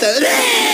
episode.